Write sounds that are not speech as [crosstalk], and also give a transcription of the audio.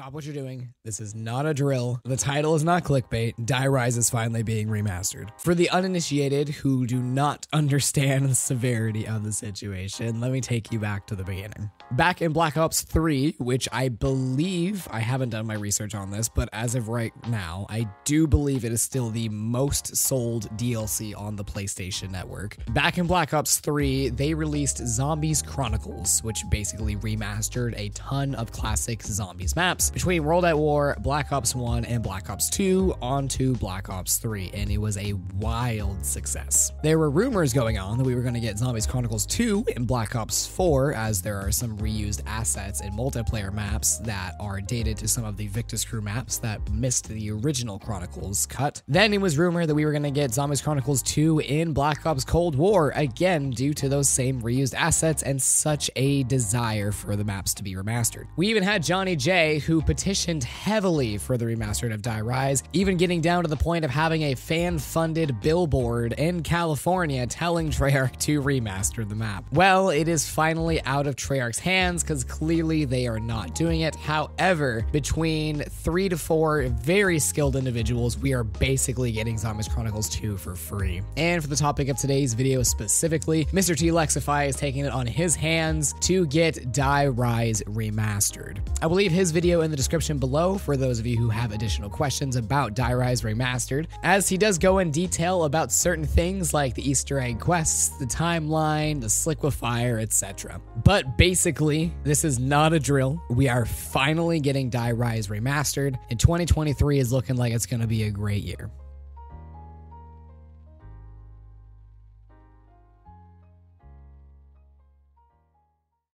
Stop what you're doing. This is not a drill. The title is not clickbait. Die Rise is finally being remastered. For the uninitiated who do not [laughs] understand the severity of the situation, let me take you back to the beginning. Back in Black Ops 3, which I believe, I haven't done my research on this, but as of right now, I do believe it is still the most sold DLC on the PlayStation Network. Back in Black Ops 3, they released Zombies Chronicles, which basically remastered a ton of classic Zombies maps between World at War, Black Ops 1, and Black Ops 2 onto Black Ops 3, and it was a wild success. There were rumors going on that we were going to get Zombies Chronicles 2 in Black Ops 4, as there are some reused assets in multiplayer maps that are dated to some of the Victis Crew maps that missed the original Chronicles cut. Then it was rumored that we were going to get Zombies Chronicles 2 in Black Ops Cold War, again due to those same reused assets and such a desire for the maps to be remastered. We even had Johnny J, who petitioned heavily for the remastered of Die Rise, even getting down to the point of having a fan funded billboard in California telling Treyarch to remaster the map. Well, it is finally out of Treyarch's hands because clearly they are not doing it. However, between three to four very skilled individuals, we are basically getting Zombies Chronicles 2 for free. And for the topic of today's video specifically, Mr. T Lexify is taking it on his hands to get Die Rise remastered. I believe his video in the description below for those of you who have additional questions about Die Rise Remastered, as he does go in detail about certain things like the Easter egg quests, the timeline, the Sliquifier, etc. But basically, this is not a drill. We are finally getting Die Rise Remastered, and 2023 is looking like it's going to be a great year.